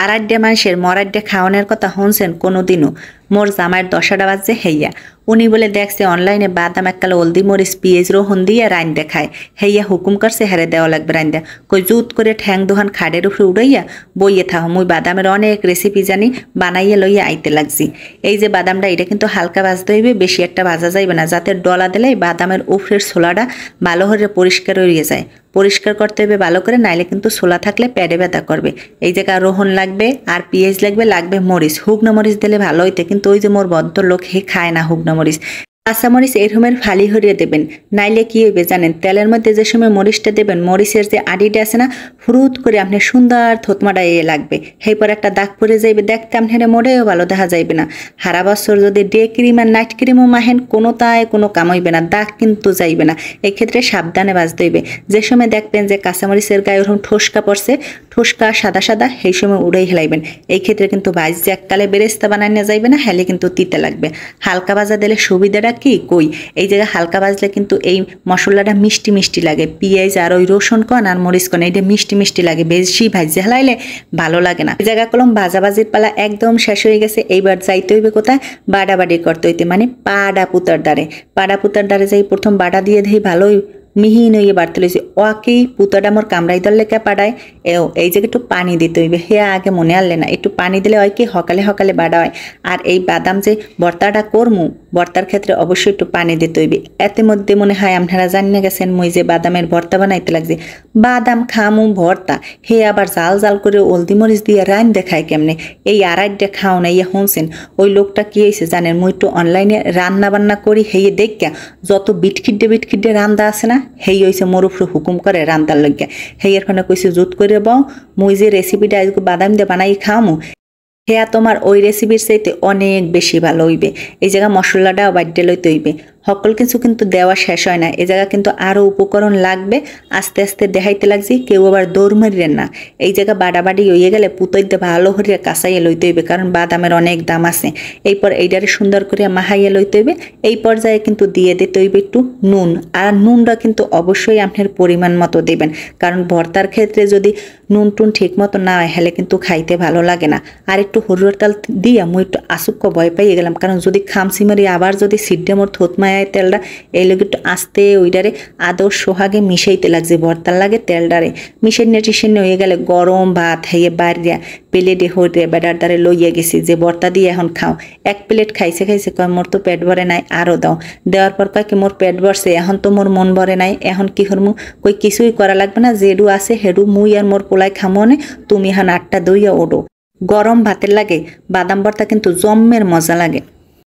আর আড্ডে মানুষের মরাড্ডে খাওয়ানোর কথা শুনছেন কোনোদিনও। মোর জামাইয়ের দশাটা বাজছে হেইয়া। উনি বলে দেখছে অনলাইনে বাদাম এক এককাল হলদি মরিচ, পিঁয়াজ, রোহন দিয়ে রাইন দেখায়। হেইয়া হুকুম করছে হারে দেওয়া লাগবে রাইন দেয়া কই জুত করে ঠ্যাং দোহান খাড়ের উপরে উড়াইয়া বইয়ে থাও মুই বাদামের অনেক রেসিপি জানি, বানাইয়া লইয়া আইতে লাগছি। এই যে বাদামটা, এটা কিন্তু হালকা ভাজতে হইবে, বেশি একটা ভাজা যাইবে না। যাতে ডলা দিলে বাদামের উপরের ছোলাটা ভালো করে পরিষ্কার হয়ে যায়। পরিষ্কার করতে হবে ভালো করে, নাইলে কিন্তু ছোলা থাকলে প্যাডে ব্যথা করবে। এই জায়গায় রোহন লাগবে আর পেঁয়াজ লাগবে লাগবে মরিচ। হুগনা মরিচ দিলে ভালো হইতে, কিন্তু ওই যে মোর বদ্ধ লোক, হে খায় না হুগনা মরিচ কাঁচামরিচ এরকমের ফালি হরিয়ে দেবেন। নাইলে কি হইবে জানেন? তেলের মধ্যে যে সময় মরিচটা দেবেন, মরিচের যে আডিটা আছে না, ফুরুত করে আপনি সুন্দর থতমাটা এ লাগবে। সেই পর একটা দাগ পরে যাইবে, দেখতে আপনার মোড়েও ভালো দেখা যাইবে না। হারা বছর যদি ডে ক্রিম আর নাইট ক্রিমও মাহেন কোনো তাই কোনো কাম হইবে না, দাগ কিন্তু যাইবে না। এক্ষেত্রে সাবধানে বাজতে হইবে। যে সময় দেখবেন যে কাঁচামরিচের গায়ে ওরকম ঠোসকা পড়ছে, ঠোসকা সাদা সাদা, সেই সময় উড়াই হেলাইবেন। এই ক্ষেত্রে কিন্তু ভাজ যে এককালে বেরেস্তা বানাই না যাইবে না, হেলে কিন্তু তিতে লাগবে। হালকা বাজা দিলে সুবিধাটা কি? কই? এই জায়গায় হালকা বাজলে কিন্তু এই মশলাটা মিষ্টি মিষ্টি লাগে। পেঁয়াজ আর ওই রসুন কন আর মরিচ কন এইটা মিষ্টি মিষ্টি লাগে। বেশি ভাজে হালাইলে ভালো লাগে না। এই জায়গা কলম ভাজাভাজির পালা একদম শেষ হয়ে গেছে। এইবার যাইতে হইবে কোথায়? বাড়াবাড়ি করতে হইতে মানে পাডা পুতার দ্বারে। পাডা পুতার দ্বারে যাই প্রথম বাটা দিয়ে দিই, ভালোই মিহিন হয়ে বাড়তে লইছে ওয়াকেই পুতাটা মোর কামড়াই দল লেখা পাড়ায় এও এই যে একটু পানি দিতে হইবে হে আগে মনে আনলে না। একটু পানি দিলে হয় কি, সকালে সকালে বাড়া হয়। আর এই বাদাম যে বর্তাটা করমু বর্তার ক্ষেত্রে অবশ্যই একটু পানি দিতে হইবে এতে মধ্যে মনে হয় আপনারা জানিয়ে গেছেন মই যে বাদামের ভর্তা বানাইতে লাগছে। বাদাম খামু ভর্তা হে আবার জাল জাল করে হলদি মরিচ দিয়ে রান দেখায় কেমনে? এই আড়াইটা খাও না ইয়ে শুনছেন ওই লোকটা কি হয়েছে জানেন? মই একটু অনলাইনে রান্না বান্না করি হেয়ে দেখা যত বিটখিড্ডে বিটখিড্ডে রান্দা আছে না হেই হয়েছে মোর উপরে হুকুম করে রান্তার লজ্ঞা হেইয়ের ফোনে কইছে জুত করে বাও মুই যে রেসিপিটা বাদাম দিয়ে বানাই খামু হেয়া তোমার ওই রেসিপির চাইতে অনেক বেশি ভালো হইবে। এই জায়গা মশলাটাও বাড়তে লইতে হইবে সকল কিছু কিন্তু দেওয়া শেষ হয় না। এ জায়গা কিন্তু আরও উপকরণ লাগবে। আস্তে আস্তে দেখাইতে লাগছি, কেউ আবার দৌড় মারিলেন না। এই জায়গা বাড়াবাড়ি হইয়ে গেলে পুতইতে ভালো হরিয়া কাঁচাইয়া লইতে হইবে, কারণ বাদামের অনেক দাম আছে। এইপর এইটারে সুন্দর করে মাহাইয়া লইতে হইবে। এই পর্যায়ে কিন্তু দিয়ে দিতে হইবে একটু নুন। আর নুনটা কিন্তু অবশ্যই আপনার পরিমাণ মতো দেবেন। কারণ ভর্তার ক্ষেত্রে যদি নুন টুন ঠিক মতো না হয় হেলে কিন্তু খাইতে ভালো লাগে না। আর একটু হরুয়ার তাল দিয়া মুই একটু আসুক্য ভয় পাইয়ে গেলাম। কারণ যদি খামসি মারি আবার যদি সিড্ডে মোর থতমায় তেলটা এই লোক একটু আস্তে ওইটারে আদর সোহাগে মিশাইতে লাগছে ভর্তার লাগে তেলটারে। মিশাইনে টিশাইনে হয়ে গেলে গরম ভাত হেয়ে বাড়িয়া প্লেটে হইতে বেটার দ্বারে লইয়া গেছি যে ভর্তা দিয়ে এখন খাও। এক প্লেট খাইছে খাইছে, কয়, মোর তো পেট ভরে নাই আরও দাও। দেওয়ার পর কয় কি, মোর পেট ভরছে, এখন তো মোর মন ভরে নাই, এখন কি করমু? কই, কিছুই করা লাগবে না যেডু আছে হেডু মুই আর মোর পোলাই খামো নে, তুমি এখন আটটা দইয়া ওডো। গরম ভাতের লাগে, বাদাম ভর্তা কিন্তু জম্মের মজা লাগে।